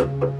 you.